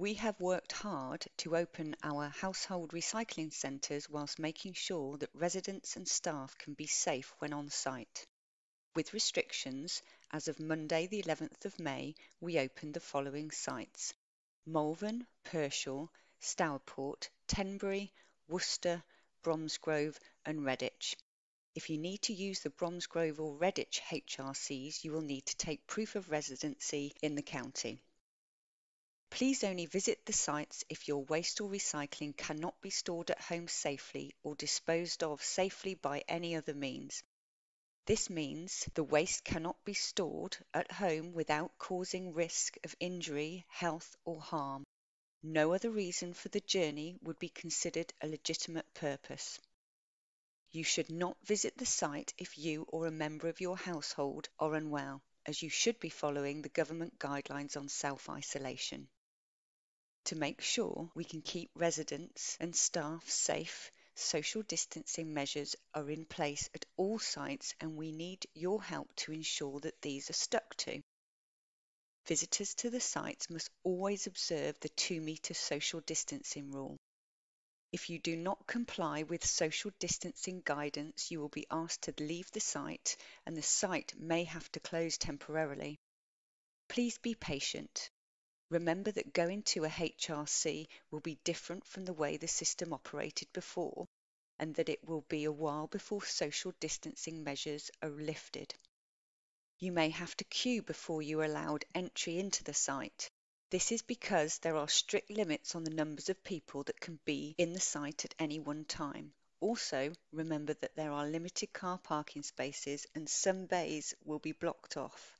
We have worked hard to open our household recycling centres whilst making sure that residents and staff can be safe when on site. With restrictions, as of Monday the 11th of May, we opened the following sites Malvern, Pershore, Stourport, Tenbury, Worcester, Bromsgrove, and Redditch. If you need to use the Bromsgrove or Redditch HRCs, you will need to take proof of residency in the county. Please only visit the sites if your waste or recycling cannot be stored at home safely or disposed of safely by any other means. This means the waste cannot be stored at home without causing risk of injury, health, or harm. No other reason for the journey would be considered a legitimate purpose. You should not visit the site if you or a member of your household are unwell, as you should be following the government guidelines on self isolation. To make sure we can keep residents and staff safe, social distancing measures are in place at all sites and we need your help to ensure that these are stuck to. Visitors to the sites must always observe the 2 metre social distancing rule. If you do not comply with social distancing guidance, you will be asked to leave the site and the site may have to close temporarily. Please be patient. Remember that going to a HRC will be different from the way the system operated before, and that it will be a while before social distancing measures are lifted. You may have to queue before you are allowed entry into the site. This is because there are strict limits on the numbers of people that can be in the site at any one time. Also, remember that there are limited car parking spaces and some bays will be blocked off.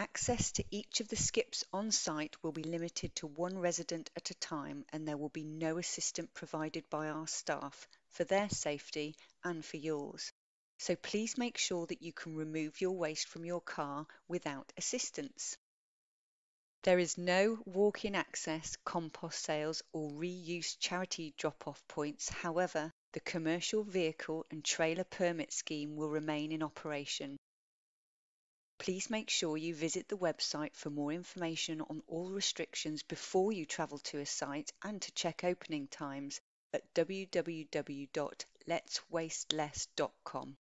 Access to each of the skips on site will be limited to one resident at a time and there will be no assistant provided by our staff for their safety and for yours. So please make sure that you can remove your waste from your car without assistance. There is no walk-in access, compost sales or reuse charity drop-off points. However, the commercial vehicle and trailer permit scheme will remain in operation. Please make sure you visit the website for more information on all restrictions before you travel to a site and to check opening times at www.letswasteless.com.